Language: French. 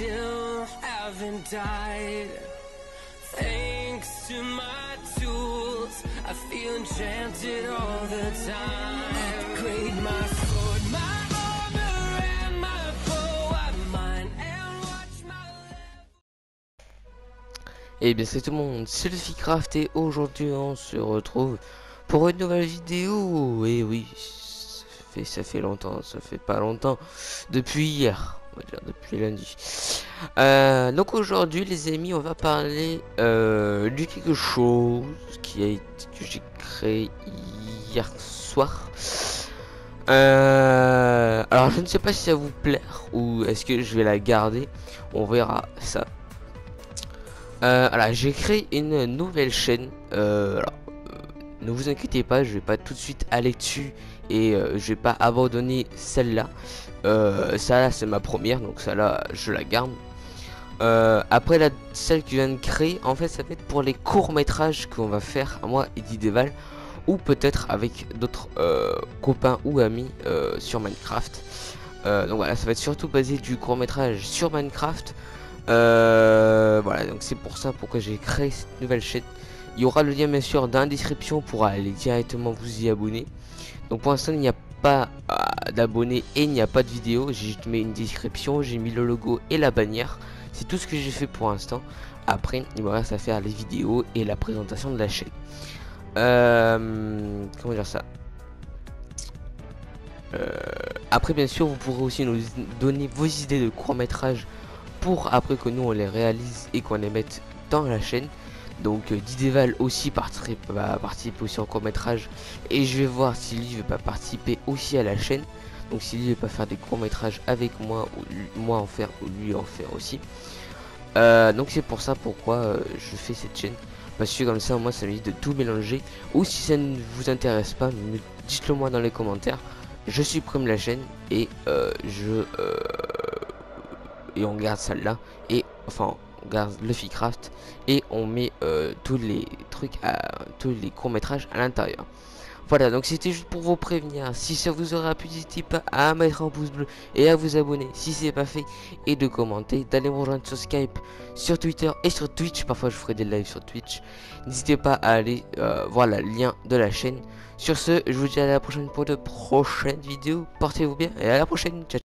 still Et Eh bien c'est tout le monde, c'est Craft et aujourd'hui on se retrouve pour une nouvelle vidéo. Et oui, ça fait longtemps, ça fait pas longtemps, depuis hier, on va dire depuis lundi. Euh, donc aujourd'hui les amis, on va parler euh, de quelque chose qui a été que j'ai créé hier soir. Euh, alors je ne sais pas si ça vous plaire ou est-ce que je vais la garder. On verra ça. Euh, j'ai créé une nouvelle chaîne. Ne vous inquiétez pas, je vais pas tout de suite aller dessus et euh, je vais pas abandonner celle-là. Euh, ça c'est ma première, donc ça là je la garde. Euh, après la celle que je viens de créer, en fait ça va être pour les courts métrages qu'on va faire moi et Dideval ou peut-être avec d'autres copains ou amis sur Minecraft. Donc voilà, ça va être surtout basé du court métrage sur Minecraft. Euh, voilà, donc c'est pour ça pourquoi j'ai créé cette nouvelle chaîne. Il y aura le lien bien sûr dans la description pour aller directement vous y abonner. Donc pour l'instant il n'y a pas euh, d'abonnés et il n'y a pas de vidéo. J'ai juste mis une description, j'ai mis le logo et la bannière. C'est tout ce que j'ai fait pour l'instant. Après il me reste à faire les vidéos et la présentation de la chaîne. Euh, comment dire ça? Après bien sûr vous pourrez aussi nous donner vos idées de court métrage pour après que nous on les réalise et qu'on les mette dans la chaîne. Donc euh, Dideval aussi va participer aussi en court métrage et je vais voir si lui veut pas participer aussi à la chaîne. Donc si lui veut pas faire des courts métrages avec moi ou moi en faire ou lui en faire aussi. Euh, donc c'est pour ça pourquoi euh, je fais cette chaîne. Parce que comme ça moi ça m'évite de tout mélanger. Ou si ça ne vous intéresse pas, me- dites-le moi dans les commentaires. Je supprime la chaîne et je et on garde celle-là. Et enfin on garde Luffy Craft et on met euh, tous les trucs à tous les courts métrages à l'intérieur. Voilà donc c'était juste pour vous prévenir. Si ça vous aura plu n'hésitez pas à mettre un pouce bleu et à vous abonner si c'est pas fait. Et de commenter d'aller me rejoindre sur Skype sur Twitter et sur Twitch. Parfois je ferai des lives sur Twitch. N'hésitez pas à aller euh, voir le lien de la chaîne. Sur ce je vous dis à la prochaine pour de prochaines vidéos. Portez-vous bien et à la prochaine. Ciao